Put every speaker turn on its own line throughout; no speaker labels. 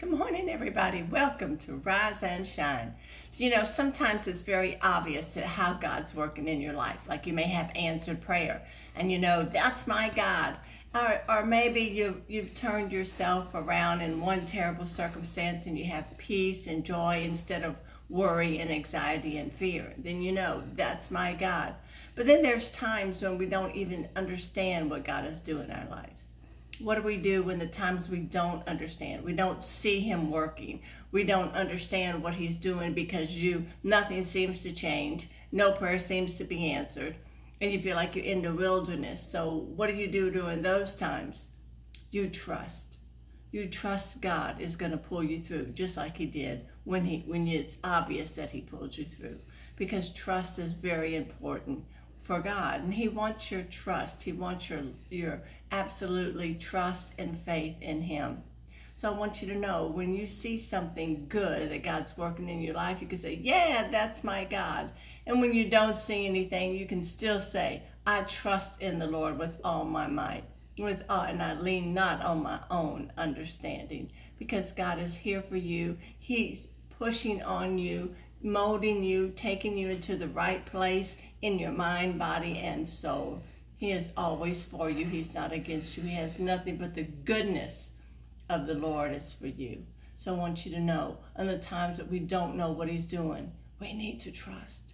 Good morning, everybody. Welcome to Rise and Shine. You know, sometimes it's very obvious that how God's working in your life. Like you may have answered prayer, and you know, that's my God. Or, or maybe you, you've turned yourself around in one terrible circumstance and you have peace and joy instead of worry and anxiety and fear. Then you know, that's my God. But then there's times when we don't even understand what God is doing in our lives what do we do when the times we don't understand? We don't see him working. We don't understand what he's doing because you nothing seems to change. No prayer seems to be answered. And you feel like you're in the wilderness. So what do you do during those times? You trust. You trust god is going to pull you through just like he did when he when it's obvious that he pulled you through. Because trust is very important for God. And he wants your trust. He wants your, your absolutely trust and faith in him. So I want you to know when you see something good that God's working in your life, you can say, yeah, that's my God. And when you don't see anything, you can still say, I trust in the Lord with all my might. With all, and I lean not on my own understanding because God is here for you. He's pushing on you, molding you, taking you into the right place in your mind, body, and soul. He is always for you. He's not against you. He has nothing but the goodness of the Lord is for you. So I want you to know, in the times that we don't know what he's doing, we need to trust.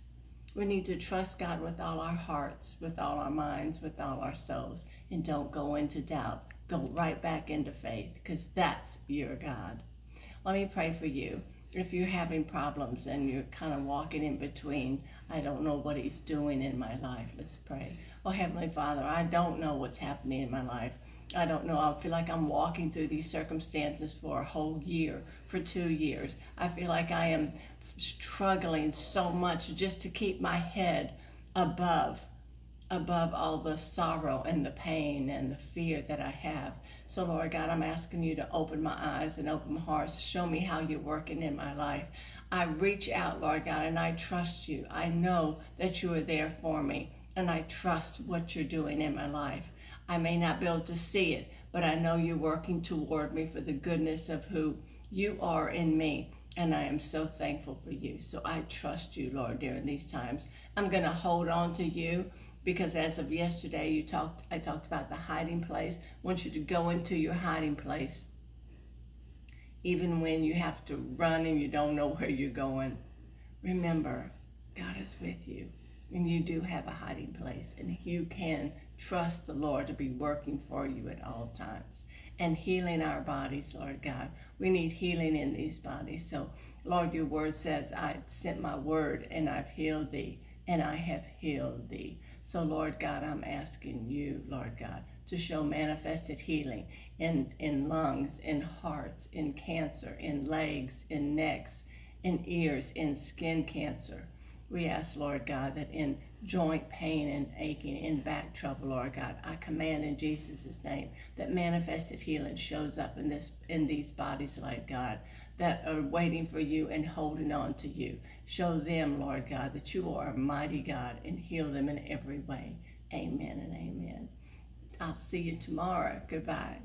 We need to trust God with all our hearts, with all our minds, with all our souls, and don't go into doubt. Go right back into faith because that's your God. Let me pray for you if you're having problems and you're kind of walking in between, I don't know what he's doing in my life. Let's pray. Oh, Heavenly Father, I don't know what's happening in my life. I don't know. I feel like I'm walking through these circumstances for a whole year, for two years. I feel like I am struggling so much just to keep my head above above all the sorrow and the pain and the fear that I have. So, Lord God, I'm asking you to open my eyes and open my heart. Show me how you're working in my life. I reach out, Lord God, and I trust you. I know that you are there for me, and I trust what you're doing in my life. I may not be able to see it, but I know you're working toward me for the goodness of who you are in me. And I am so thankful for you. So I trust you, Lord, during these times. I'm going to hold on to you because as of yesterday, you talked. I talked about the hiding place. I want you to go into your hiding place, even when you have to run and you don't know where you're going. Remember, God is with you, and you do have a hiding place, and you can trust the Lord to be working for you at all times and healing our bodies, Lord God. We need healing in these bodies. So, Lord, your word says, I sent my word and I've healed thee and I have healed thee. So, Lord God, I'm asking you, Lord God, to show manifested healing in, in lungs, in hearts, in cancer, in legs, in necks, in ears, in skin cancer. We ask, Lord God, that in joint pain and aching, and back trouble, Lord God, I command in Jesus' name that manifested healing shows up in this in these bodies, Lord God, that are waiting for you and holding on to you. Show them, Lord God, that you are a mighty God and heal them in every way. Amen and amen. I'll see you tomorrow. Goodbye.